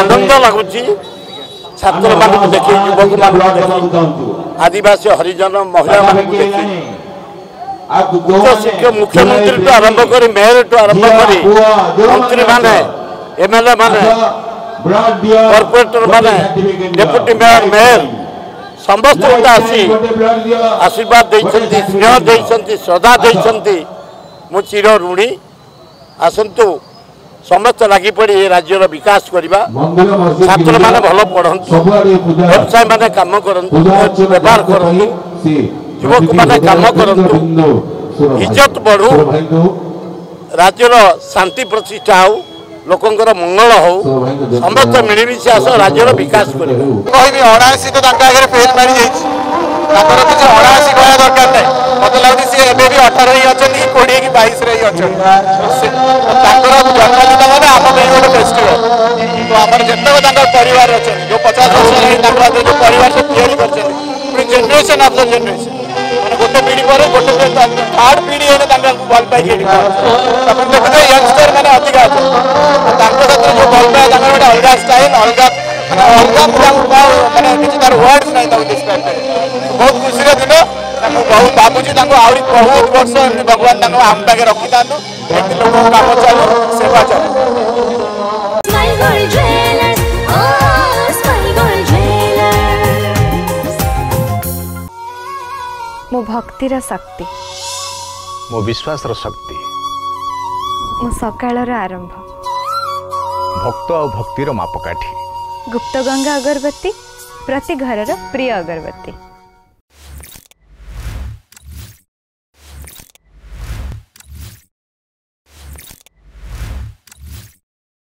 ଆନନ୍ଦ ଲାଗୁଛି ଛାତ୍ରମାନଙ୍କୁ ଦେଖି ଯୁବକମାନଙ୍କୁ ଦେଖି ଆଦିବାସୀ ହରିଜନ ମହିଳାମାନଙ୍କୁ ଦେଖି ଉଚ୍ଚଶିକ୍ଷା ମୁଖ୍ୟମନ୍ତ୍ରୀଠୁ ଆରମ୍ଭ କରି ମେୟରଠୁ ଆରମ୍ଭ କରି ମନ୍ତ୍ରୀମାନେ ଏମ୍ଏଲ୍ଏ ମାନେ କର୍ପୋରେଟର ମାନେ ଡେପୁଟି ମେୟର ମେୟର ସମସ୍ତେ ଗୋଟେ ଆସି ଆଶୀର୍ବାଦ ଦେଇଛନ୍ତି ସ୍ନେହ ଦେଇଛନ୍ତି ଶ୍ରଦ୍ଧା ଦେଇଛନ୍ତି ମୁଁ ଚିର ଋଣୀ ଆସନ୍ତୁ ସମସ୍ତେ ଲାଗି ପଡ଼ି ଏ ରାଜ୍ୟର ବିକାଶ କରିବା ଛାତ୍ରମାନେ ଭଲ ପଢ଼ନ୍ତୁ ବ୍ୟବସାୟୀମାନେ କାମ କରନ୍ତୁ ବ୍ୟବହାର କରନ୍ତୁ ଯୁବକମାନେ କାମ କରନ୍ତୁ ଇଜ୍ଜତ ବଢ଼ୁ ରାଜ୍ୟର ଶାନ୍ତି ପ୍ରତିଷ୍ଠା ହେଉ ଲୋକଙ୍କର ମଙ୍ଗଳ ହେଉ ସମସ୍ତେ ମିଳିମିଶି ଆସ ରାଜ୍ୟର ବିକାଶ କରିବେ କହିବି ଅଣାଅଶୀ ତ ତାଙ୍କ ଆଗରେ ଫେଲ୍ ମାରିଯାଇଛି ତାଙ୍କର କିଛି ଅଣାଅଶୀ କହିବା ଦରକାର ନାହିଁ ମୋତେ ଲାଗୁଛି ଅଛନ୍ତି ତାଙ୍କର ଜନ୍ମଦିନ ମାନେ ଆମ ପାଇଁ ଗୋଟେ ଫେଷ୍ଟିଭାଲ ତ ଆମର ଯେତେକ ତାଙ୍କର ପରିବାର ଅଛନ୍ତି ଯେଉଁ ପଚାଶ ବର୍ଷ ହେଲାଣି ତାଙ୍କ ହାତରେ ଯେଉଁ ପରିବାର ସବୁ ତିଆରି କରିଛନ୍ତି ପୁଣି ଜେନେରେସନ୍ ଆଫ୍ଟର ଜେନେରେସନ୍ ମାନେ ଗୋଟେ ପିଢ଼ି ପରେ ଗୋଟେ ଥାର୍ଡ଼ ପିଢ଼ି ହେଲେ ତାଙ୍କୁ ଭଲ ପାଇକି ଏଠି ଆପଣ ଦେଖୁଥିବେ ୟଙ୍ଗଷ୍ଟର ମାନେ ଅଧିକା ଅଛନ୍ତି ତାଙ୍କ ସାଥିରେ ଯେଉଁ ଭଲ ପାଇବା ତାଙ୍କର ଗୋଟେ ଅଲଗା ଷ୍ଟାଇଲ୍ ଅଲଗା ମାନେ ଅଲଗା ମାନେ କିଛି ତାର ୱାର୍ଡସ୍ ନାହିଁ ତାକୁ ଡିସ୍କ୍ରାଇବ୍ ବହୁତ ଖୁସିର ଦିନ ବହୁ ଭାବୁଛୁ ତାଙ୍କୁ ଆହୁରି ବହୁତ ବର୍ଷ ଏମିତି ଭଗବାନ ତାଙ୍କୁ ଆମ ପାଖେ ରଖିଥାନ୍ତୁ ଏମିତି ଲୋକଙ୍କ କାମ ଚାଲୁ ସେବା ଚାଲୁ ମୋ ଭକ୍ତିର ଶକ୍ତି ମୋ ବିଶ୍ୱାସର ଶକ୍ତି ମୋ ସକାଳର ଆରମ୍ଭ ଭକ୍ତ ଆଉ ଭକ୍ତିର ମାପକାଠି ଗୁପ୍ତ ଗଙ୍ଗା ଅଗରବତୀ ପ୍ରତି ଘରର ପ୍ରିୟ ଅଗରବତୀ